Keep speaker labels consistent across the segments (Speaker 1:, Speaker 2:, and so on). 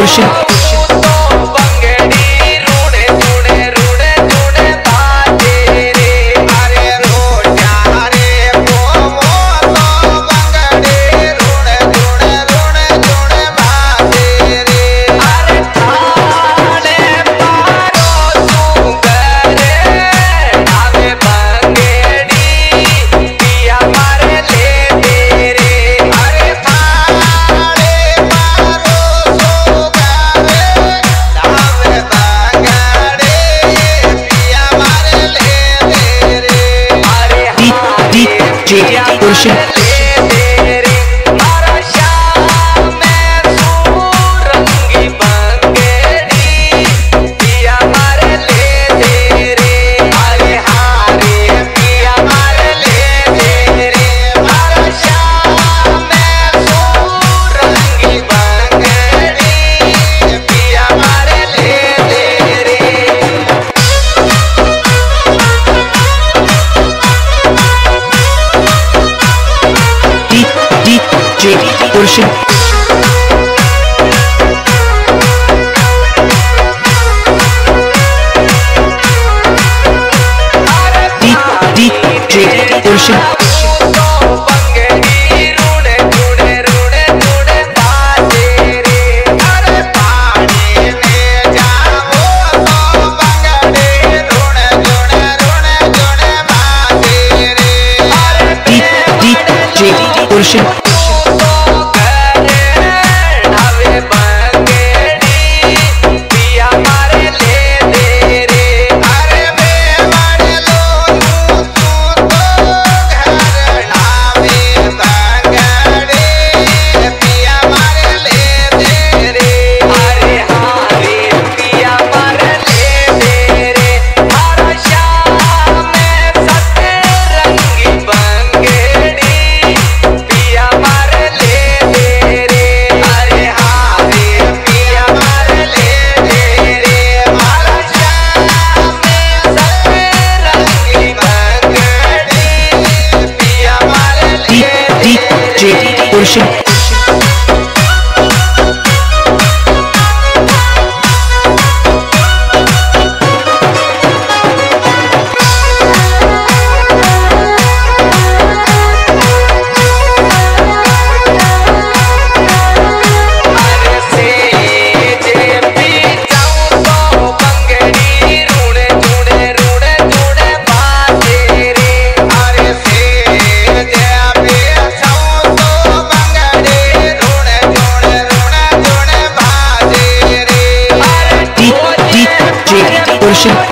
Speaker 1: Urşin shit. Revolution Revolution. Revolution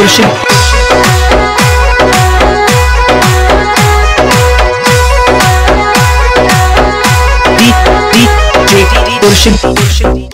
Speaker 1: DJ Urshid